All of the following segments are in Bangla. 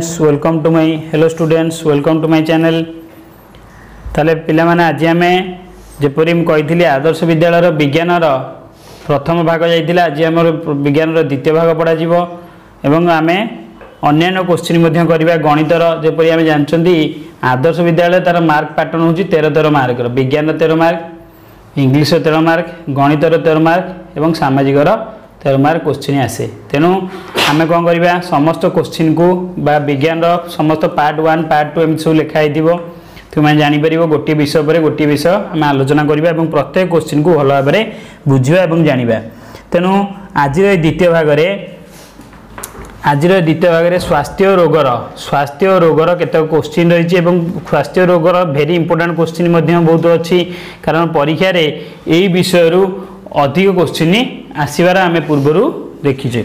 students welcome to my hello students welcome to my channel তাহলে পিলামানে আজি আমি যেপরি মু কইଥିଲି আদর্শ বিদ্যালয়র বিজ্ঞানর প্রথম ভাগ যাইতিলা আজি আমার বিজ্ঞানর দ্বিতীয় ভাগ পড়া যাব এবং আমি অন্যান্য কোশ্চিন মধ্যে করা গণিতর যেপরি আমি জাঁচান আদর্শ বিদ্যালয় তার মার্ক প্যাটর্ন হচ্ছে তের তের মার্কর বিজ্ঞানর তের মার্ক ইংলিশর তের মার্ক গণিতর তের মার্ক এবং সামাজিকর तेर मार्क क्वेश्चन आसे तेणु आम कौन करवा समस्त क्वेश्चन को बा विज्ञान समस्त पार्ट वन पार्ट टू एम सब लिखाई थी तुम मैंने जापर गोटे विषय पर गोटे विषय आम आलोचना करवा और प्रत्येक क्वेश्चन को भल भाव में बुझा और जाना तेणु आज द्वितीय भाग में आज द्वितीय भाग में स्वास्थ्य रोगर स्वास्थ्य रोगर केतक क्वेश्चन रही स्वास्थ्य रोगर भेरी इंपोर्टाट क्वेश्चन बहुत अच्छी कारण परीक्षार यही विषय रू ଅଧିକ କୋଶ୍ଚିନ୍ ଆସିବାର ଆମେ ପୂର୍ବରୁ ଦେଖିଛେ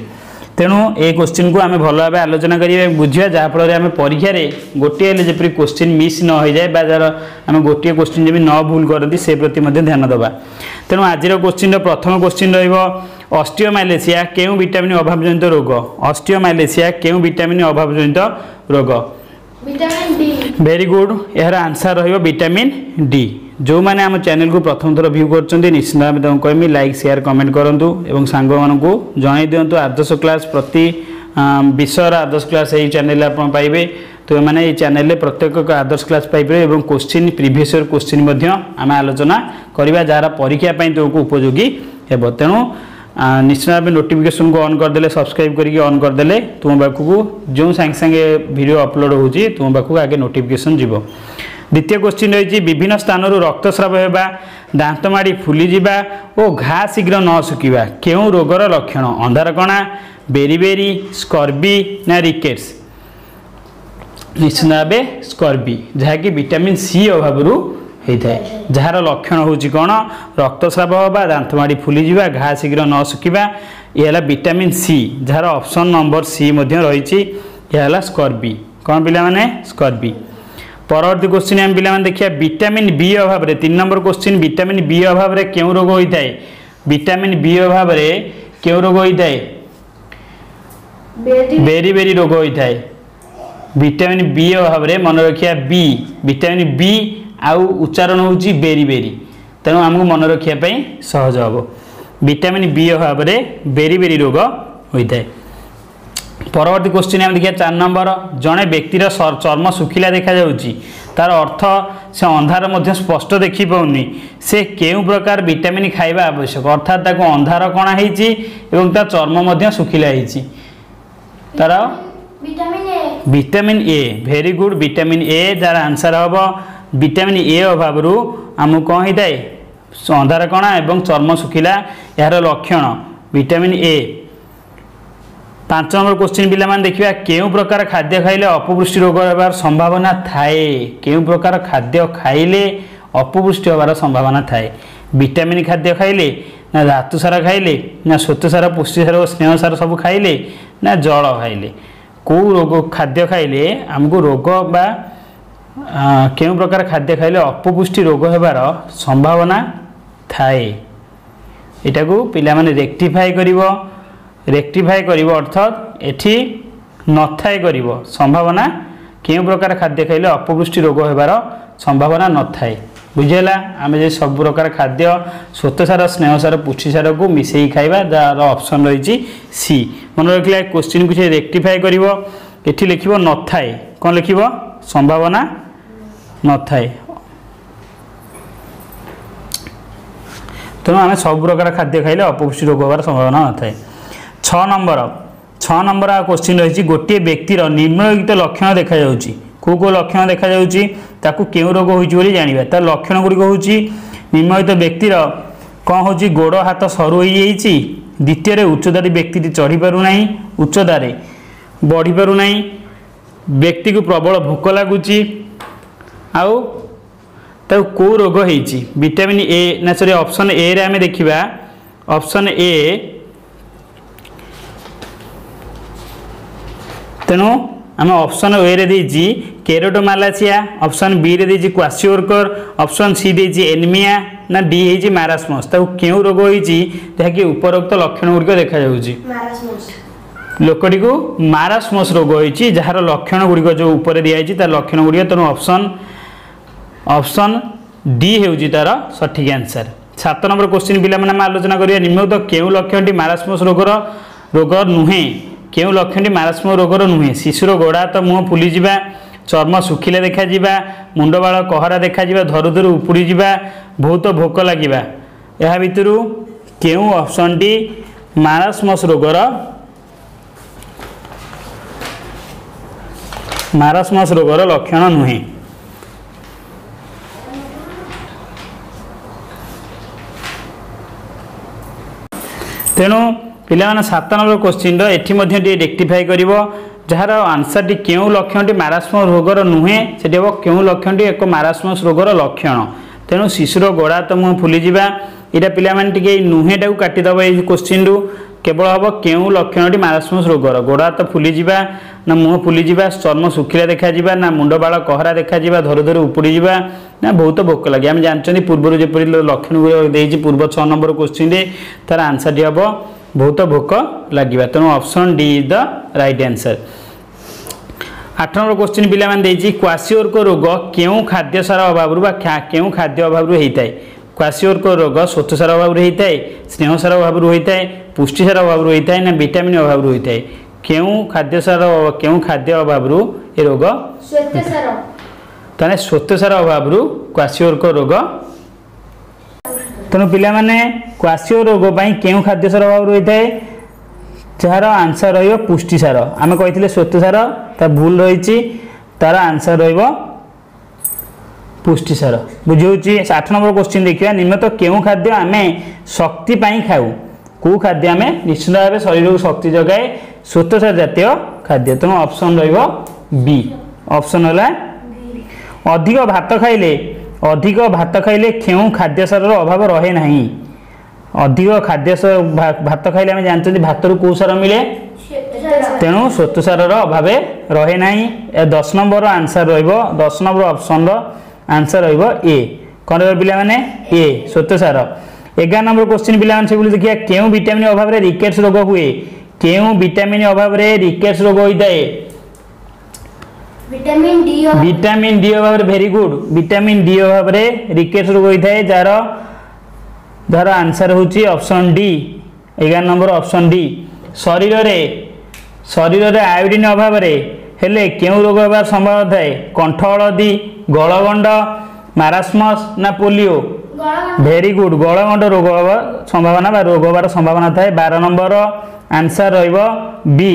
ତେଣୁ ଏ କୋଶ୍ଚିନ୍କୁ ଆମେ ଭଲ ଭାବେ ଆଲୋଚନା କରିବା ବୁଝିବା ଯାହାଫଳରେ ଆମେ ପରୀକ୍ଷାରେ ଗୋଟିଏ ହେଲେ ଯେପରି କୋଶ୍ଚିନ୍ ମିସ୍ ନ ହୋଇଯାଏ ବା ଯାହାର ଆମେ ଗୋଟିଏ କୋଶ୍ଚିନ୍ ଯେମିତି ନ ଭୁଲ କରନ୍ତି ସେ ପ୍ରତି ମଧ୍ୟ ଧ୍ୟାନ ଦେବା ତେଣୁ ଆଜିର କୋଶ୍ଚିନ୍ର ପ୍ରଥମ କୋଶ୍ଚିନ୍ ରହିବ ଅଷ୍ଟିଓମାଲେସିଆ କେଉଁ ଭିଟାମିନ୍ ଅଭାବଜନିତ ରୋଗ ଅଷ୍ଟିଓମାଲେସିଆ କେଉଁ ଭିଟାମିନ୍ ଅଭାବଜନିତ ରୋଗ ଭେରି ଗୁଡ୍ ଏହାର ଆନ୍ସର୍ ରହିବ ଭିଟାମିନ୍ ଡି जो को प्रथम थोर भ्यु गर्छ निश्चिन्त लक सयर कमेन्ट गरु साङ्क दियंतु आदर्श क्ला विषय र आदर्श क्ला च्याने आउँ पात्येक आदर्श प्रीवियस ईयर क्वेश्चन प्रिभियस आमे आलोचना जा परीक्षापू उपयोगी हे त निश्चित को ऑन कर देले सब्सक्राइब बाकू को जो साङेसाङे वीडियो अपलोड हुन्छ तपाईँको आगे नोटिफिकेशन जीवो ଦ୍ୱିତୀୟ କ୍ୱେଶ୍ଚିନ୍ ରହିଛି ବିଭିନ୍ନ ସ୍ଥାନରୁ ରକ୍ତସ୍ରାବ ହେବା ଦାନ୍ତମାଡ଼ି ଫୁଲିଯିବା ଓ ଘା ଶୀଘ୍ର ନ ଶୁଖିବା କେଉଁ ରୋଗର ଲକ୍ଷଣ ଅନ୍ଧାରକଣା ବେରିବେରି ସ୍କର୍ବି ନା ରିକେଟ୍ସ ନିଶ୍ଚିନ୍ତ ଭାବେ ସ୍କର୍ବି ଯାହାକି ଭିଟାମିନ୍ ସି ଅଭାବରୁ ହେଇଥାଏ ଯାହାର ଲକ୍ଷଣ ହେଉଛି କ'ଣ ରକ୍ତସ୍ରାବ ହେବା ଦାନ୍ତମାଡ଼ି ଫୁଲିଯିବା ଘା ଶୀଘ୍ର ନ ଶୁଖିବା ଏ ହେଲା ଭିଟାମିନ୍ ସି ଯାହାର ଅପସନ୍ ନମ୍ବର ସି ମଧ୍ୟ ରହିଛି ଏହା ହେଲା ସ୍କର୍ବି କ'ଣ ପିଲାମାନେ ସ୍କର୍ବି পরবর্তী কোশ্চিন আমি পিলামানে দেখিয়া ভিটামিন বি অভাবে তিন নম্বর কোশ্চিন ভিটামিন বি অভাবে কেউ রোগ হয়ে ভিটামিন বি অভাবে কেউ রোগ হয়ে বেরি বেরি রোগ হয়ে ভিটামিন বি অভাবে মনে রাখিয়া বি ভিটামিন বি আউ উচ্চারণ হচ্ছে বেরি বেরি তেমন আমি মনে রাখা সহজ হব ভিটামিন বি অভাবে বেরি বেরি রোগ হয়ে পরবর্তী কোশ্চিন আমি দেখিয়া চার নম্বর জনে ব্যক্তির চর্ম শুখিলা দেখাযাচ্ছে তার অর্থ সে অন্ধার মধ্যে স্পষ্ট দেখিপাউনি সে কেউ প্রকার ভিটামিন খাইবা আবশ্যক অর্থাৎ তাকে অন্ধার কণা হয়েছি এবং তার চর্ম মধ্যে শুখিলা হয়েছি তার vitamin A very good vitamin A যার আনসার হব ভিটামিন এ অভাবরু আমি কম হয়ে থাকে অন্ধার কণা এবং চর্ম শুখিলা এর লক্ষণ ভিটামিন এ ପାଞ୍ଚ ନମ୍ବର କୋଶ୍ଚିନ୍ ପିଲାମାନେ ଦେଖିବା କେଉଁ ପ୍ରକାର ଖାଦ୍ୟ ଖାଇଲେ ଅପପୃଷ୍ଟି ରୋଗ ହେବାର ସମ୍ଭାବନା ଥାଏ କେଉଁ ପ୍ରକାର ଖାଦ୍ୟ ଖାଇଲେ ଅପପୃଷ୍ଟି ହେବାର ସମ୍ଭାବନା ଥାଏ ଭିଟାମିନ୍ ଖାଦ୍ୟ ଖାଇଲେ ନା ଧାତୁସାର ଖାଇଲେ ନା ସ୍ୱତସାର ପୁଷ୍ଟିସାର ଓ ସ୍ନେହସାର ସବୁ ଖାଇଲେ ନା ଜଳ ଖାଇଲେ କେଉଁ ରୋଗ ଖାଦ୍ୟ ଖାଇଲେ ଆମକୁ ରୋଗ ବା କେଉଁ ପ୍ରକାର ଖାଦ୍ୟ ଖାଇଲେ ଅପପୃଷ୍ଟି ରୋଗ ହେବାର ସମ୍ଭାବନା ଥାଏ ଏଇଟାକୁ ପିଲାମାନେ ରେକ୍ଟିଫାଏ କରିବ ରେକ୍ଟିଫାଏ କରିବ ଅର୍ଥାତ୍ ଏଠି ନଥାଏ କରିବ ସମ୍ଭାବନା କେଉଁ ପ୍ରକାର ଖାଦ୍ୟ ଖାଇଲେ ଅପପୃଷ୍ଟି ରୋଗ ହେବାର ସମ୍ଭାବନା ନଥାଏ ବୁଝିହେଲା ଆମେ ଯଦି ସବୁ ପ୍ରକାର ଖାଦ୍ୟ ସ୍ୱତସାର ସ୍ନେହସାର ପୁଷ୍ଟିସାରକୁ ମିଶାଇ ଖାଇବା ଯାହାର ଅପସନ୍ ରହିଛି ସି ମନେ ରଖିଲା କୋଶ୍ଚିନ୍କୁ ସେ ରେକ୍ଟିଫାଏ କରିବ ଏଠି ଲେଖିବ ନଥାଏ କ'ଣ ଲେଖିବ ସମ୍ଭାବନା ନଥାଏ ତେଣୁ ଆମେ ସବୁ ପ୍ରକାର ଖାଦ୍ୟ ଖାଇଲେ ଅପପୃଷ୍ଟି ରୋଗ ହେବାର ସମ୍ଭାବନା ନଥାଏ ছ নম্বର ଛଅ ନମ୍ବର ଆଉ କୋଶ୍ଚିନ୍ ରହିଛି ଗୋଟିଏ ବ୍ୟକ୍ତିର ନିମ୍ନଲିଖିତ ଲକ୍ଷଣ ଦେଖାଯାଉଛି କେଉଁ କେଉଁ ଲକ୍ଷଣ ଦେଖାଯାଉଛି ତାକୁ କେଉଁ ରୋଗ ହୋଇଛି ବୋଲି ଜାଣିବା ତା ଲକ୍ଷଣ ଗୁଡ଼ିକ ହେଉଛି ନିମ୍ନଲିଖିତ ବ୍ୟକ୍ତିର କ'ଣ ହେଉଛି ଗୋଡ଼ ହାତ ସରୁ ହୋଇଯାଇଛି ଦ୍ୱିତୀୟରେ ଉଚ୍ଚତାରେ ବ୍ୟକ୍ତିଟି ଚଢ଼ିପାରୁନାହିଁ ଉଚ୍ଚତାରେ ବଢ଼ିପାରୁନାହିଁ ବ୍ୟକ୍ତିକୁ ପ୍ରବଳ ଭୋକ ଲାଗୁଛି ଆଉ ତାକୁ କେଉଁ ରୋଗ ହେଇଛି ଭିଟାମିନ୍ ଏ ନା ସରି ଅପସନ୍ ଏରେ ଆମେ ଦେଖିବା ଅପସନ୍ ଏ ତେଣୁ ଆମେ ଅପସନ୍ ଓରେ ଦେଇଛି କେରୋଟୋମାଲାସିଆ ଅପସନ୍ ବିରେ ଦେଇଛି କ୍ୱାସିଓର୍କର ଅପସନ୍ ସି ଦେଇଛି ଏନିମିଆ ନା ଡି ହେଇଛି ମାରାସମସ୍ ତାକୁ କେଉଁ ରୋଗ ହେଇଛି ଯାହାକି ଉପରୋକ୍ତ ଲକ୍ଷଣ ଗୁଡ଼ିକ ଦେଖାଯାଉଛି ଲୋକଟିକୁ ମାରାସମସ୍ ରୋଗ ହେଇଛି ଯାହାର ଲକ୍ଷଣ ଗୁଡ଼ିକ ଯେଉଁ ଉପରେ ଦିଆହେଇଛି ତା ଲକ୍ଷଣ ଗୁଡ଼ିକ ତେଣୁ ଅପସନ୍ ଅପସନ୍ ଡି ହେଉଛି ତାର ସଠିକ୍ ଆନ୍ସର୍ ସାତ ନମ୍ବର କୋଶ୍ଚିନ୍ ପିଲାମାନେ ଆମେ ଆଲୋଚନା କରିବା ନିମ୍ନୋକ୍ତ କେଉଁ ଲକ୍ଷଣଟି ମାରାସମସ୍ ରୋଗର ରୋଗ ନୁହେଁ କେଉଁ ଲକ୍ଷଣଟି ମାରାତ୍ମକ ରୋଗର ନୁହେଁ ଶିଶୁର ଗୋଡ଼ ହାତ ମୁହଁ ଫୁଲିଯିବା ଚର୍ମ ଶୁଖିଲେ ଦେଖାଯିବା ମୁଣ୍ଡବାଳ କହରା ଦେଖାଯିବା ଧରୁ ଧରୁ ଉପୁଡ଼ିଯିବା ବହୁତ ଭୋକ ଲାଗିବା ଏହା ଭିତରୁ କେଉଁ ଅପସନ୍ଟି ମାରାସ୍ମସ୍ ରୋଗର ମାରାସ୍ମସ୍ ରୋଗର ଲକ୍ଷଣ ନୁହେଁ ତେଣୁ ପିଲାମାନେ ସାତ ନମ୍ବର କୋଶ୍ଚିନ୍ର ଏଠି ମଧ୍ୟ ଟିକେ ରେକ୍ଟିଫାଏ କରିବ ଯାହାର ଆନ୍ସର୍ଟି କେଉଁ ଲକ୍ଷଣଟି ମାରାସ୍ମ ରୋଗର ନୁହେଁ ସେଠି ହେବ କେଉଁ ଲକ୍ଷଣଟି ଏକ ମାରାସ୍ମସ୍ ରୋଗର ଲକ୍ଷଣ ତେଣୁ ଶିଶୁର ଗୋଡ଼ା ତ ମୁଁ ଫୁଲିଯିବା ଏଇଟା ପିଲାମାନେ ଟିକେ ଏଇ ନୁହେଁଟାକୁ କାଟିଦେବ ଏଇ କୋଶ୍ଚିନ୍ରୁ କେବଳ ହେବ କେଉଁ ଲକ୍ଷଣଟି ମାରାସ୍ମସ୍ ରୋଗର ଗୋଡ଼ ହାତ ଫୁଲିଯିବା ନା ମୁହଁ ଫୁଲିଯିବା ଚର୍ମ ଶୁଖିଲା ଦେଖାଯିବା ନା ମୁଣ୍ଡବାଳ କହରା ଦେଖାଯିବା ଧରୁ ଧରୁ ଉପୁଡ଼ିଯିବା ନା ବହୁତ ଭୋକ ଲାଗେ ଆମେ ଜାଣିଛନ୍ତି ପୂର୍ବରୁ ଯେପରି ଲକ୍ଷଣ ଗୁଡ଼ିକ ଦେଇଛି ପୂର୍ବ ଛଅ ନମ୍ବର କୋଶ୍ଚିନ୍ରେ ତା'ର ଆନ୍ସର୍ଟି ହେବ ବହୁତ ଭୋକ ଲାଗିବା ତେଣୁ option D is the right answer ଆଠ ନମ୍ବର କୋଶ୍ଚିନ୍ ପିଲାମାନେ ଦେଇଛି କ୍ୱାସିଓର୍କ ରୋଗ କେଉଁ ଖାଦ୍ୟସାର ଅଭାବରୁ ବା କେଉଁ ଖାଦ୍ୟ ଅଭାବରୁ ହେଇଥାଏ କ୍ୱାସିଓର ରୋଗ ସ୍ୱଚ୍ଛସାର ଅଭାବରୁ ହୋଇଥାଏ ସ୍ନେହସାର ଅଭାବରୁ ହୋଇଥାଏ ପୁଷ୍ଟିସାର ଅଭାବରୁ ହୋଇଥାଏ ନା ଭିଟାମିନ୍ ଅଭାବରୁ ହୋଇଥାଏ କେଉଁ ଖାଦ୍ୟସାର କେଉଁ ଖାଦ୍ୟ ଅଭାବରୁ ଏ ରୋଗ ତାହେଲେ ସ୍ୱଚ୍ଛସାର ଅଭାବରୁ କ୍ୱାସିଓର୍କ ରୋଗ ତେଣୁ ପିଲାମାନେ କ୍ୱାସିଓ ରୋଗ ପାଇଁ କେଉଁ ଖାଦ୍ୟସାର ଅଭାବ ରହିଥାଏ ଯାହାର ଆନ୍ସର୍ ରହିବ ପୁଷ୍ଟିସାର ଆମେ କହିଥିଲେ ସ୍ୱଚ୍ଛସାର ତା ଭୁଲ ରହିଛି ତା'ର ଆନ୍ସର୍ ରହିବ পুষ্টিসার বুঝাউছি আঠ নম্বর কোশ্চিন দেখা নিম্নত কেউ খাদ্য আমি শক্তি পাই খাও কেউ খাদ্য আমি নিশ্চিত ভাবে শরীরকে শক্তি যোগায় শ্বেতসার জাতীয় খাদ্য তেমন অপশন রহব বি অপশন হল অধিক ভাত খাইলে অধিক ভাত খাইলে কেউ খাদ্যসারর অভাব রহে না অধিক খাদ্য ভাত খাইলে আমি জানি ভাতর কেউ সার মিলে তেণু শ্বেতসারর অভাবে রহে না দশ নম্বর আনসার রহব দশ নম্বর অপশনর আনসর রহব এ କ'ଣ ରହିବ ପିଲାମାନେ ଏ ଶ୍ୱେତସାର ଏଗାର ନମ୍ବର କୋଶ୍ଚିନ୍ ପିଲାମାନେ ସେଗୁଡ଼ିକ ଦେଖିବା କେଉଁ ଭିଟାମିନ୍ ଅଭାବରେ ରିକେଟ୍ସ ରୋଗ ହୁଏ କେଉଁ ଭିଟାମିନ୍ ଅଭାବରେ ରିକେଟ୍ସ ରୋଗ ହୋଇଥାଏ ভিটামিন ডি অভাবে ভেরি গুড ভিটামিন ডি অভাবে রিকেটস রোগ হয়ে যার যার আনসার হচ্ছে অপশন ডি এগারো নম্বর অপশন ডি শরীরের শরীরের আয়োডিন অভাবে ହେଲେ କେଉଁ ରୋଗ ହେବାର ସମ୍ଭାବନା ଥାଏ କଣ୍ଠ ହଳଦୀ ଗଳଗଣ୍ଡ ମାରାସ୍ମସ୍ ନା ପୋଲିଓ ଭେରି ଗୁଡ୍ ଗଳଗଣ୍ଡ ରୋଗ ହେବା ସମ୍ଭାବନା ବା ରୋଗ ହେବାର ସମ୍ଭାବନା ଥାଏ ବାର ନମ୍ବର ଆନ୍ସର୍ ରହିବ ବି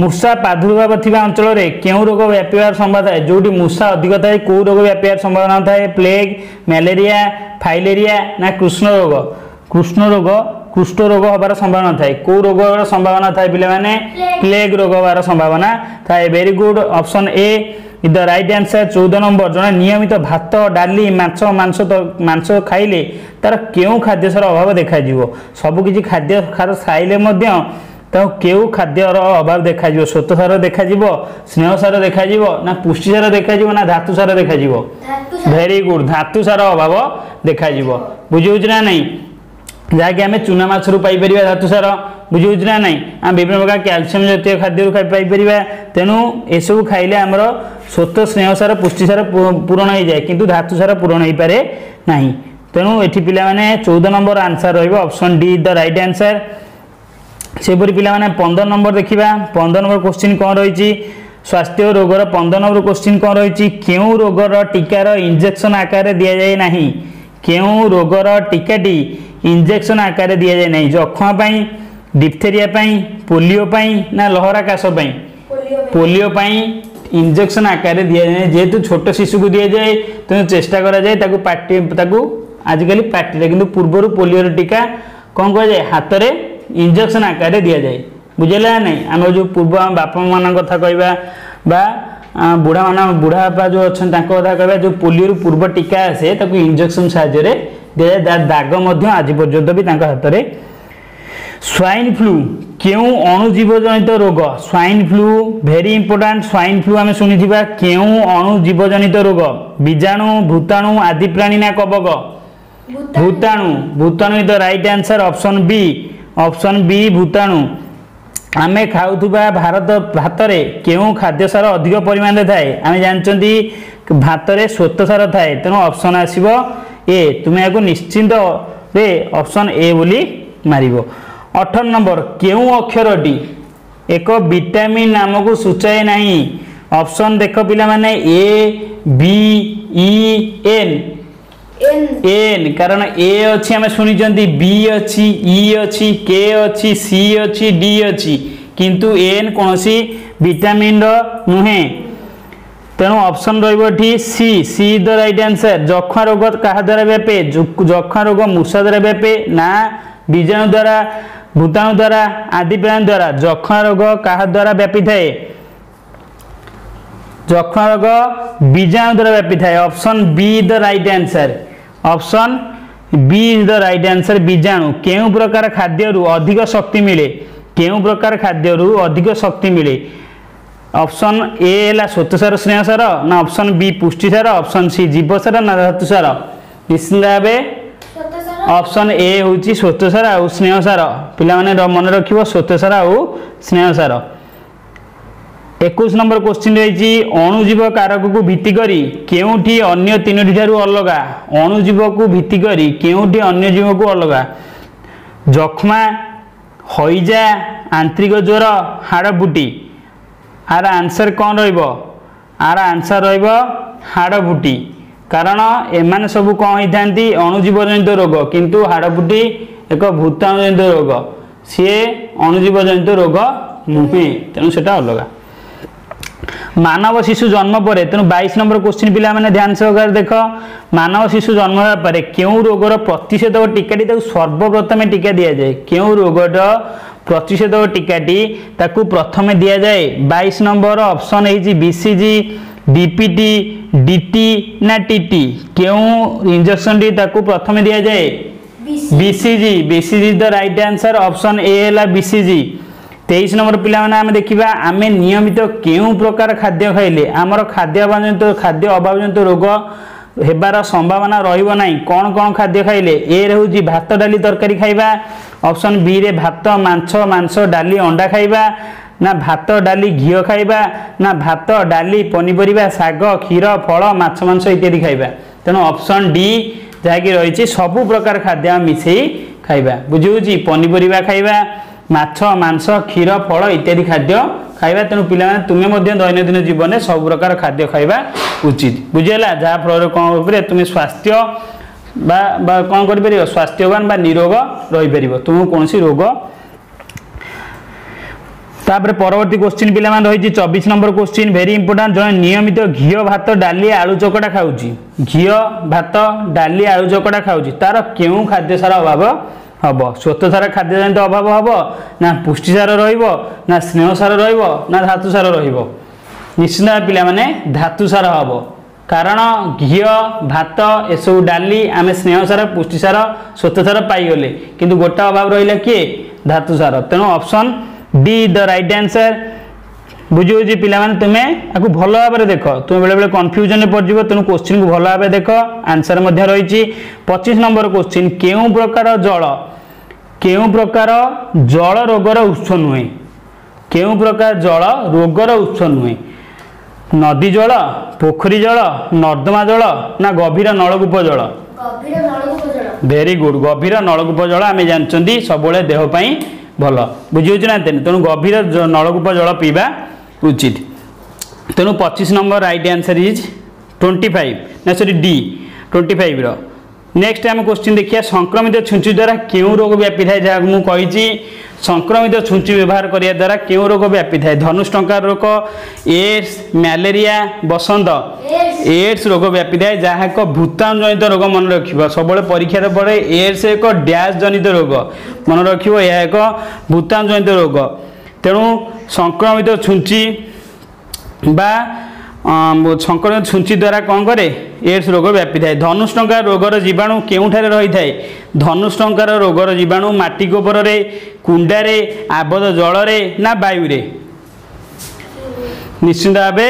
ମୂଷା ପ୍ରାଦୁର୍ଭାବ ଥିବା ଅଞ୍ଚଳରେ କେଉଁ ରୋଗ ବ୍ୟାପିବାର ସମ୍ଭାବନା ଥାଏ ଯେଉଁଠି ମୂଷା ଅଧିକ ଥାଏ କେଉଁ ରୋଗ ବ୍ୟାପିବାର ସମ୍ଭାବନା ଥାଏ ପ୍ଲେଗ୍ ମ୍ୟାଲେରିଆ ଫାଇଲେରିଆ ନା କୃଷ୍ଣ ରୋଗ କୃଷ୍ଣ ରୋଗ কুষ্ঠ রোগ হবার সম্ভাবনা থাকে কেউ রোগ হবার সম্ভাবনা থাকে পিলামানে প্লেগ রোগ হবার সম্ভাবনা থাকে very good option A the right answer চৌদ number জনে নিয়মিত ভাত ডালি মাছ মাংস মাংস খাইলে তার কেউ খাদ্যসার অভাব দেখাযিব সবুকিছি খাদ্য খাইলে মধ্যে ତେଣୁ କେଉଁ ଖାଦ୍ୟର ଅଭାବ ଦେଖାଯିବ ଶ୍ୱେତସାର ଦେଖାଯିବ ସ୍ନେହ ସାର ଦେଖାଯିବ ନା ପୁଷ୍ଟିସାର ଦେଖାଯିବ ନା ଧାତୁସାର ଦେଖାଯିବ ଭେରି ଗୁଡ୍ ଧାତୁସାର ଅଭାବ ଦେଖାଯିବ ବୁଝି ହେଉଛି ନା ନାହିଁ ଯାହାକି ଆମେ ଚୁନା ମାଛରୁ ପାଇପାରିବା ଧାତୁସାର ବୁଝିହେଉଛି ନା ନାହିଁ ଆମେ ବିଭିନ୍ନ ପ୍ରକାର କ୍ୟାଲସିୟମ ଜାତୀୟ ଖାଦ୍ୟରୁ ପାଇପାରିବା ତେଣୁ ଏସବୁ ଖାଇଲେ ଆମର ସ୍ୱତ ସ୍ନେହସାର ପୁଷ୍ଟିସାର ପୂରଣ ହୋଇଯାଏ କିନ୍ତୁ ଧାତୁସାର ପୂରଣ ହୋଇପାରେ ନାହିଁ ତେଣୁ ଏଠି ପିଲାମାନେ ଚଉଦ ନମ୍ବର ଆନ୍ସର ରହିବ option D the right answer ସେହିପରି ପିଲାମାନେ ପନ୍ଦର ନମ୍ବର ଦେଖିବା ପନ୍ଦର ନମ୍ବର କୋଶ୍ଚିନ୍ କ'ଣ ରହିଛି ସ୍ୱାସ୍ଥ୍ୟ ରୋଗର ପନ୍ଦର ନମ୍ବର କୋଶ୍ଚିନ୍ କ'ଣ ରହିଛି କେଉଁ ରୋଗର ଟୀକାର ଇଞ୍ଜେକ୍ସନ୍ ଆକାରରେ ଦିଆଯାଏ ନାହିଁ କେଉଁ ରୋଗର ଟୀକାଟି ଇଞ୍ଜେକ୍ସନ୍ ଆକାରରେ ଦିଆଯାଏ ନାହିଁ ଯକ୍ଷ୍ମା ପାଇଁ ଡିପ୍ଥେରିଆ ପାଇଁ ପୋଲିଓ ପାଇଁ ନା ଲହରା କାଶ ପାଇଁ ପୋଲିଓ ପାଇଁ ଇଞ୍ଜେକ୍ସନ୍ ଆକାରରେ ଦିଆଯାଏ ଯେହେତୁ ଛୋଟ ଶିଶୁକୁ ଦିଆଯାଏ ତେଣୁ ଚେଷ୍ଟା କରାଯାଏ ତାକୁ ପାଟି ତାକୁ ଆଜିକାଲି ପାଟିରେ କିନ୍ତୁ ପୂର୍ବରୁ ପୋଲିଓର ଟୀକା କ'ଣ କୁହାଯାଏ ହାତରେ ଇଞ୍ଜେକ୍ସନ୍ ଆକାରରେ ଦିଆଯାଏ ବୁଝିଲା ନା ନାହିଁ ଆମର ଯେଉଁ ପୂର୍ବ ଆମ ବାପାମାନଙ୍କ କଥା କହିବା ବା ବୁଢ଼ାମାନେ ବୁଢ଼ା ବାପା ଯେଉଁ ଅଛନ୍ତି ତାଙ୍କ କଥା କହିବା ଯେଉଁ ପୋଲିଓରୁ ପୂର୍ବ ଟୀକା ଆସେ ତାକୁ ଇଞ୍ଜେକ୍ସନ୍ ସାହାଯ୍ୟରେ ଦାଗ ମଧ୍ୟ ଆଜି ପର୍ଯ୍ୟନ୍ତ ବି ତାଙ୍କ ହାତରେ ସ୍ୱାଇନ୍ ଫ୍ଲୁ କେଉଁ ଅଣୁଜୀବଜନିତ ରୋଗ swine flu very important swine flu ଆମେ ଶୁଣିଥିବା କେଉଁ ଅଣୁଜୀବଜନିତ ରୋଗ ବୀଜାଣୁ ଭୂତାଣୁ ଆଦି ପ୍ରାଣୀ ନା କବକ ଭୂତାଣୁ ଭୂତାଣୁ is the right answer option B option B ଭୂତାଣୁ ଆମେ ଖାଉଥିବା ଭାରତ ଭାତରେ କେଉଁ ଖାଦ୍ୟ ସାର ଅଧିକ ପରିମାଣରେ ଥାଏ ଆମେ ଜାଣିଛନ୍ତି ଭାତରେ ଶ୍ୱେତ ସାର ଥାଏ ତେଣୁ ଅପସନ୍ ଆସିବ ଏ ତୁମେ ଏହାକୁ ନିଶ୍ଚିନ୍ତରେ ଅପସନ୍ ଏ ବୋଲି ମାରିବ ଅଠର ନମ୍ବର କେଉଁ ଅକ୍ଷରଟି ଏକ ଭିଟାମିନ୍ ନାମକୁ ସୂଚାଏ ନାହିଁ ଅପସନ୍ ଦେଖ ପିଲାମାନେ A B E N N କାରଣ ଏ ଅଛି ଆମେ ଶୁଣିଛନ୍ତି ବି ଅଛି ଇ ଅଛି କେ ଅଛି ସି ଅଛି ଡି ଅଛି କିନ୍ତୁ ଏନ୍ କୌଣସି ଭିଟାମିନ୍ର ନୁହେଁ ତେଣୁ ଅପସନ୍ ରହିବ ଏଠି C C the right answer ଯକ୍ଷ୍ମା ରୋଗ କାହା ଦ୍ୱାରା ବ୍ୟାପେ ଯକ୍ଷ୍ମା ରୋଗ ମୂଷା ଦ୍ୱାରା ବ୍ୟାପେ ନା ବୀଜାଣୁ ଦ୍ୱାରା ଭୂତାଣୁ ଦ୍ୱାରା ଆଦି ପ୍ରାଣୀ ଦ୍ୱାରା ଯକ୍ଷ୍ମା ରୋଗ କାହା ଦ୍ୱାରା ବ୍ୟାପିଥାଏ ଯକ୍ଷ୍ମା ରୋଗ ବୀଜାଣୁ ଦ୍ୱାରା ବ୍ୟାପିଥାଏ option B the right answer option B is the right answer B জানো কয়েউ প্রকার খাদ্য রু অধিক শক্তি মিলে কয়েউ প্রকার খাদ্য রু অধিক শক্তি মিলে অপশন এ লৈ সতেসার স্নেহসার না অপশন বি পুষ্টিসার অপশন সি জীবসার না হতুসার কৃষ্ণ রাবে সতেসার অপশন এ হউচি সতেসার অউ স্নেহসার পিলা মানে মনে রাখিব সতেসার অউ স্নেহসার ଏକୋଇଶ ନମ୍ବର କ୍ୱେଶ୍ଚିନ୍ ରହିଛି ଅଣୁଜୀବ କାରକକୁ ଭିତ୍ତି କରି କେଉଁଠି ଅନ୍ୟ ତିନୋଟି ଠାରୁ ଅଲଗା ଅଣୁଜୀବକୁ ଭିତ୍ତି କରି କେଉଁଠି ଅନ୍ୟ ଜୀବକୁ ଅଲଗା ଯକ୍ଷ୍ମା ହଇଜା ଆନ୍ତରିକ ଜ୍ୱର ହାଡ଼ବୁଟି ଆର ଆନ୍ସର୍ କ'ଣ ରହିବ ଆର ଆନ୍ସର୍ ରହିବ ହାଡ଼ବୁଟି କାରଣ ଏମାନେ ସବୁ କ'ଣ ହେଇଥାନ୍ତି ଅଣୁଜୀବଜନିତ ରୋଗ କିନ୍ତୁ ହାଡ଼ବୁଟି ଏକ ଭୂତାଣୁଜନିତ ରୋଗ ସିଏ ଅଣୁଜୀବଜନିତ ରୋଗ ନୁହେଁ ତେଣୁ ସେଇଟା ଅଲଗା মানব শিশু জন্ম পরে তেমন বাইশ নম্বর কোশ্চিন পিলামানে ধ্যান সহকারে দেখ মানব শিশু জন্ম হওয়া পরে কেউ রোগর প্রতিষেধক টিকাটি তাকে সর্বপ্রথমে টিকা দিয়া যায় কেউ রোগর প্রতিষেধক টিকাটি তাকে প্রথমে দিয়া যায় বাইশ নম্বর অপশন হয়েছি বিসিজি ডিপিটি ডিটি না টিটি কেউ ইঞ্জেকশনটি তাকে প্রথমে দিয়া যায় BCG BCG the right answer option A হল বিসিজি তেইশ নম্বর পিলামানে আমি দেখিবা আমি নিয়মিত কেউ প্রকার খাদ্য খাইলে আমার খাদ্যাভাবজনিত খাদ্য অভাবজনিত রোগ ହେବାର ସମ୍ଭାବନା ରହିବ ନାହିଁ କ'ଣ କ'ଣ ଖାଦ୍ୟ ଖାଇଲେ ଏ ହେଉଛି ଭାତ ଡାଲି ତରକାରୀ ଖାଇବା ଅପସନ୍ ବିରେ ଭାତ ମାଂସ ମାଂସ ଡାଲି ଅଣ୍ଡା ଖାଇବା ନା ଭାତ ଡାଲି ଘିଅ ଖାଇବା ନା ଭାତ ଡାଲି ପନିପରିବା ଶାଗ କ୍ଷୀର ଫଳ ମାଛ ମାଂସ ଇତ୍ୟାଦି ଖାଇବା ତେଣୁ ଅପସନ୍ ଡି ଯାହାକି ରହିଛି ସବୁ ପ୍ରକାର ଖାଦ୍ୟ ମିଶାଇ ଖାଇବା ବୁଝି ହେଉଛି ପନିପରିବା ଖାଇବା ମାଛ ମାଂସ କ୍ଷୀର ଫଳ ଇତ୍ୟାଦି ଖାଦ୍ୟ ଖାଇବା ତେଣୁ ପିଲାମାନେ ତୁମେ ମଧ୍ୟ ଦୈନନ୍ଦିନ ଜୀବନରେ ସବୁ ପ୍ରକାର ଖାଦ୍ୟ ଖାଇବା ଉଚିତ ବୁଝିହେଲା ଯାହାଫଳରେ କ'ଣ ଉପରେ ତୁମେ ସ୍ୱାସ୍ଥ୍ୟ ବା ବା କ'ଣ କରିପାରିବ ସ୍ୱାସ୍ଥ୍ୟବାନ ବା ନିରୋଗ ରହିପାରିବ ତୁମକୁ କୌଣସି ରୋଗ তাপরে পরবর্তী কোশ্চিন পিলা রয়েছে চবিশ নম্বর কোশ্চিন ভেরি ইম্পর্টাট জন নিয়মিত ঘিও ভাত ডালি আলু চকটা খাওছি ঘিও ভাত ডালি আলু চকটা খাওছি তার কেউ খাদ্য সার অভাব হব শ্বেতসার খাদ্যজনিত অভাব হব না পুষ্টিসার রহব না স্নেহসার রহব না ধাতুসার রহব নিশ্চিত ভাবে পিলামানে ধাতুসার হব কারণ ঘিও ভাত এসব ডালি আমি স্নেহসার পুষ্টিসার শ্বেতসার পাইগলে কিন্তু গোটা অভাব রহলা কি ধাতুসার তেমন option D is the right answer বুঝিছি পিলামানে তুমি একু ভাল ভাবে দেখ তুমি বেড়ে বেড়ে কনফ্যুজনে পড়িব তেমন কোশ্চিন ভাল ভাবে দেখ আনসার মধ্যে রয়েছে পঁচিশ নম্বর কোশ্চিন কেউ প্রকার জল কেউ প্রকার জল রোগর উৎস নুহে কেউ প্রকার জল রোগর উৎস নুহে নদী জল পোখরী জল নর্দমা জল না গভীর নলকূপ জল ভেরি গুড গভীর নলকূপ জল আমি জানি সবুলে দেহ পাই ভাল বুঝি হচ্ছে না তেমনি তেমন গভীর নলকূপ জল পিবা উচিত তেমন পঁচিশ number right answer is twenty five না সরি ডি টোয়েন্টি ফাইভ্র নেক্সট আমি কোশ্চিন দেখা সংক্রমিত ছুঞ্চি দ্বারা কেউ রোগ ব্যাপি থাকে যা মু সংক্রমিত ছুঞ্চি ব্যবহার করা দ্বারা কেউ রোগ ব্যাপি থাকে ধনুষ্টঙ্কার রোগ এডস ম্যালেরিয়া বসন্ত এডস রোগ ব্যাপি থাকে যা এক ভূতাণু জনিত রোগ মনে রাখব সবুলে পরীক্ষার পরে এডস এক ড্যাশ জনিত রোগ মনে রাখব এক ভূতাণু জনিত রোগ তেমন संक्रमित छुंची बा संक्रमित छुंची द्वारा कौन करे एड्स रोग व्यापी थाए धनुष्टा रोगर जीवाणु क्योंठे रही थाए धनुष्टा रोगर जीवाणु मटिक कुंडार आबध जल ना वायु निश्चिंत भाव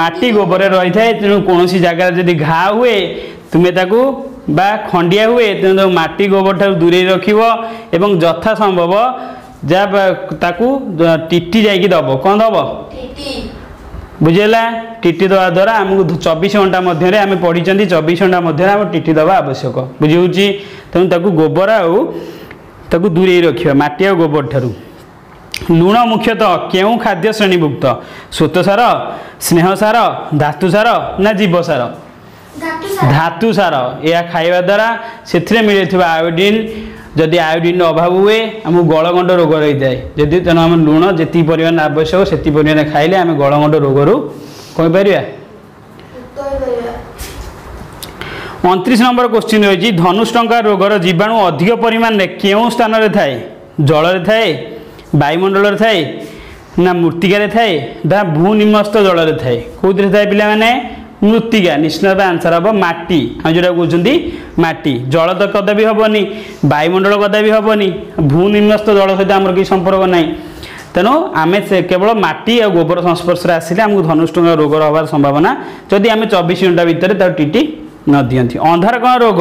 मटि गोबर रही थाए तेणु कौन सी जगार जब घा हुए तुम्हें ताकू खंडिया हुए तेनाली मटि गोबर ठार दूरे रखा सम्भव ଯାହା ତାକୁ ଟିଟି ଯାଇକି ଦେବ କ'ଣ ଦେବ ବୁଝିଗଲା ଟିଟି ଦେବା ଦ୍ୱାରା ଆମକୁ ଚବିଶ ଘଣ୍ଟା ମଧ୍ୟରେ ଆମେ ପଢ଼ିଛନ୍ତି ଚବିଶ ଘଣ୍ଟା ମଧ୍ୟରେ ଆମ ଟିଟି ଦେବା ଆବଶ୍ୟକ ବୁଝିହେଉଛି ତେଣୁ ତାକୁ ଗୋବର ଆଉ ତାକୁ ଦୂରେଇ ରଖିବା ମାଟି ଆଉ ଗୋବର ଠାରୁ ଲୁଣ ମୁଖ୍ୟତଃ କେଉଁ ଖାଦ୍ୟ ଶ୍ରେଣୀଭୁକ୍ତ ସ୍ରୋତ ସାର ସ୍ନେହ ସାର ଧାତୁ ସାର ନା ଜୀବ ସାର ଧାତୁ ସାର ଏହା ଖାଇବା ଦ୍ୱାରା ସେଥିରେ ମିଳିଥିବା ଆୟୋଡ଼ିନ୍ ଯଦି ଆୟୋଡ଼ିନ୍ ଅଭାବ ହୁଏ ଆମକୁ ଗଳଗଣ୍ଡ ରୋଗ ରହିଥାଏ ଯଦି ତେଣୁ ଆମେ ଲୁଣ ଯେତିକି ପରିମାଣ ଆବଶ୍ୟକ ସେତିକି ପରିମାଣ ଖାଇଲେ ଆମେ ଗଳଗଣ୍ଡ ରୋଗରୁ କହିପାରିବା ଅଣତିରିଶ ନମ୍ବର କୋଶ୍ଚିନ୍ ରହିଛି ଧନୁଷ୍ଟଙ୍କା ରୋଗର ଜୀବାଣୁ ଅଧିକ ପରିମାଣରେ କେଉଁ ସ୍ଥାନରେ ଥାଏ ଜଳରେ ଥାଏ ବାୟୁମଣ୍ଡଳରେ ଥାଏ ନା ମୂର୍ତ୍ତିକାରେ ଥାଏ ନା ଭୂନିମ୍ନସ୍ଥ ଜଳରେ ଥାଏ କେଉଁଥିରେ ଥାଏ ପିଲାମାନେ ମୃତ୍ତିକା ନିଶ୍ଚିତ ଭାବେ ଆନ୍ସର ହେବ ମାଟି ଆମେ ଯେଉଁଟା କହୁଛନ୍ତି ମାଟି ଜଳ ତ କଦାପି ହେବନି ବାୟୁମଣ୍ଡଳ କଦାପି ହେବନି ଭୂନିମ୍ନସ୍ଥ ଜଳ ସହିତ ଆମର କିଛି ସମ୍ପର୍କ ନାହିଁ ତେଣୁ ଆମେ କେବଳ ମାଟି ଆଉ ଗୋବର ସଂସ୍ପର୍ଶରେ ଆସିଲେ ଆମକୁ ଧନୁଷ୍ଠଙ୍ଗ ରୋଗର ହେବାର ସମ୍ଭାବନା ଯଦି ଆମେ ଚବିଶ ଘଣ୍ଟା ଭିତରେ ତାକୁ ଟିଟି ନ ଦିଅନ୍ତି ଅନ୍ଧାରକଣ ରୋଗ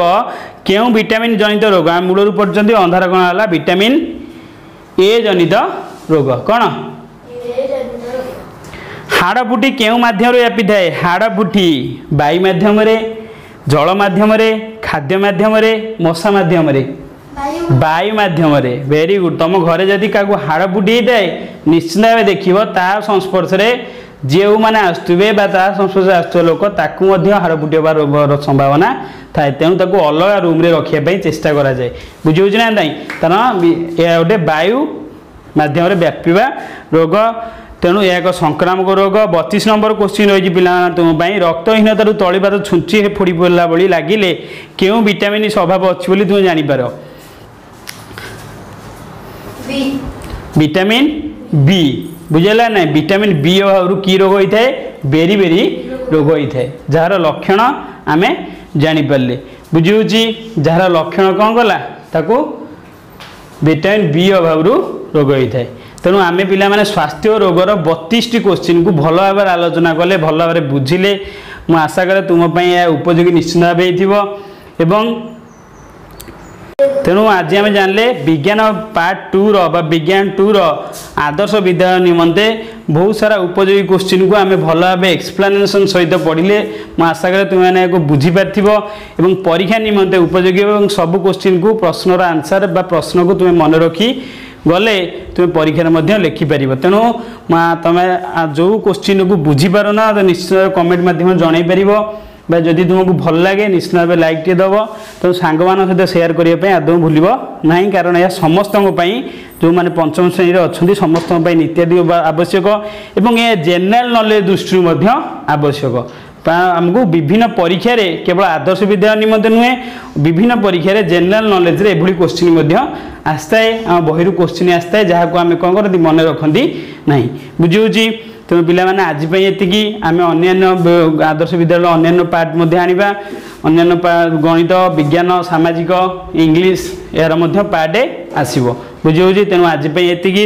କେଉଁ ଭିଟାମିନ୍ ଜନିତ ରୋଗ ଆମେ ମୂଳରୁ ପଢ଼ୁଛନ୍ତି ଅନ୍ଧାରକଣ ହେଲା ଭିଟାମିନ୍ ଏ ଜନିତ ରୋଗ କ'ଣ ହାଡ଼ପୁଟି କେଉଁ ମାଧ୍ୟମରେ ବ୍ୟାପିଥାଏ ହାଡ଼ପୁଟି ବାୟୁ ମାଧ୍ୟମରେ ଜଳ ମାଧ୍ୟମରେ ଖାଦ୍ୟ ମାଧ୍ୟମରେ ମଶା ମାଧ୍ୟମରେ ବାୟୁ ମାଧ୍ୟମରେ ଭେରି ଗୁଡ୍ ତୁମ ଘରେ ଯଦି କାହାକୁ ହାଡ଼ପୁଟି ହେଇଥାଏ ନିଶ୍ଚିନ୍ତ ଭାବେ ଦେଖିବ ତା ସଂସ୍ପର୍ଶରେ ଯେଉଁମାନେ ଆସୁଥିବେ ବା ତା ସଂସ୍ପର୍ଶରେ ଆସୁଥିବା ଲୋକ ତାକୁ ମଧ୍ୟ ହାଡ଼ପୁଟି ହେବାର ସମ୍ଭାବନା ଥାଏ ତେଣୁ ତାକୁ ଅଲଗା ରୁମ୍ରେ ରଖିବା ପାଇଁ ଚେଷ୍ଟା କରାଯାଏ ବୁଝି ହେଉଛି ନା ନାହିଁ କାରଣ ଏହା ଗୋଟେ ବାୟୁ ମାଧ୍ୟମରେ ବ୍ୟାପିବା ରୋଗ ତେଣୁ ଏହା ଏକ ସଂକ୍ରାମକ ରୋଗ ବତିଶ ନମ୍ବର କୋଶ୍ଚିନ୍ ରହିଛି ପିଲାମାନଙ୍କ ପାଇଁ ରକ୍ତହୀନତାରୁ ତଳିପାଦ ଛୁଞ୍ଚି ଫୋଡ଼ି ପଡ଼ିଲା ଭଳି ଲାଗିଲେ କେଉଁ ଭିଟାମିନ୍ ଅଭାବ ଅଛି ବୋଲି ତୁମେ ଜାଣିପାର ଭିଟାମିନ୍ ବି ବୁଝିଲା ନା ଭିଟାମିନ୍ ବି ଅଭାବରୁ କି ରୋଗ ହୋଇଥାଏ ବେରି ବେରି ରୋଗ ହୋଇଥାଏ ଯାହାର ଲକ୍ଷଣ ଆମେ ଜାଣିପାରିଲେ ବୁଝି ହେଉଛି ଯାହାର ଲକ୍ଷଣ କ'ଣ କଲା ତାକୁ ଭିଟାମିନ୍ ବି ଅଭାବରୁ ରୋଗ ହୋଇଥାଏ ତେଣୁ ଆମେ ପିଲାମାନେ ସ୍ୱାସ୍ଥ୍ୟ ରୋଗର ବତିଶଟି କୋଶ୍ଚିନ୍କୁ ଭଲ ଭାବରେ ଆଲୋଚନା କଲେ ଭଲ ଭାବରେ ବୁଝିଲେ ମୁଁ ଆଶା କରେ ତୁମ ପାଇଁ ଏହା ଉପଯୋଗୀ ନିଶ୍ଚିନ୍ତ ଭାବେ ହେଇଥିବ ଏବଂ ତେଣୁ ଆଜି ଆମେ ଜାଣିଲେ ବିଜ୍ଞାନ ପାର୍ଟ ଟୁର ବା ବିଜ୍ଞାନ ଟୁର ଆଦର୍ଶ ବିଦ୍ୟାଳୟ ନିମନ୍ତେ ବହୁତ ସାରା ଉପଯୋଗୀ କୋଶ୍ଚିନ୍କୁ ଆମେ ଭଲ ଭାବେ ଏକ୍ସପ୍ଲାନେସନ୍ ସହିତ ପଢ଼ିଲେ ମୁଁ ଆଶା କରେ ତୁମେମାନେ ଏହାକୁ ବୁଝିପାରିଥିବ ଏବଂ ପରୀକ୍ଷା ନିମନ୍ତେ ଉପଯୋଗୀ ଏବଂ ସବୁ କୋଶ୍ଚିନ୍କୁ ପ୍ରଶ୍ନର ଆନ୍ସର୍ ବା ପ୍ରଶ୍ନକୁ ତୁମେ ମନେ ରଖି গলে তুমি পরীক্ষার মধ্যে লেখিপার তেণু তুমি যে কোশ্চিনকু বুঝিপার না নিশ্চয় কমেন্ট মাধ্যমে জনাইপার বা যদি তোমাকে ভাল লাগে নিশ্চিত ভাবে লাইকটি দেব তো সাংগ সহ সেয়ার করা আদৌ ভুলব না কারণ এ সমস্ত যে পঞ্চম শ্রেণীর অনেক সমস্ত নিত্যাদি আবশ্যক এবং এ জেনেল নলেজ দৃষ্টি আবশ্যক ଆମକୁ ବିଭିନ୍ନ ପରୀକ୍ଷାରେ କେବଳ ଆଦର୍ଶ ବିଦ୍ୟାଳୟ ନିମନ୍ତେ ନୁହେଁ ବିଭିନ୍ନ ପରୀକ୍ଷାରେ ଜେନେରାଲ୍ ନଲେଜରେ ଏଭଳି କୋଶ୍ଚିନ୍ ମଧ୍ୟ ଆସିଥାଏ ଆମ ବହିରୁ କୋଶ୍ଚିନ୍ ଆସିଥାଏ ଯାହାକୁ ଆମେ କ'ଣ କରନ୍ତି ମନେ ରଖନ୍ତି ନାହିଁ ବୁଝି ହେଉଛି ତେଣୁ ପିଲାମାନେ ଆଜି ପାଇଁ ଏତିକି ଆମେ ଅନ୍ୟାନ୍ୟ ଆଦର୍ଶ ବିଦ୍ୟାଳୟର ଅନ୍ୟାନ୍ୟ ପାର୍ଟ ମଧ୍ୟ ଆଣିବା ଅନ୍ୟାନ୍ୟ ଗଣିତ ବିଜ୍ଞାନ ସାମାଜିକ ଇଂଲିଶ ଏହାର ମଧ୍ୟ ପାର୍ଟ ଆସିବ ବୁଝି ହେଉଛି ତେଣୁ ଆଜି ପାଇଁ ଏତିକି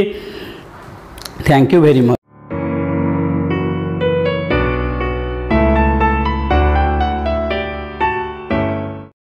ଥ୍ୟାଙ୍କ ୟୁ ଭେରି ମଚ୍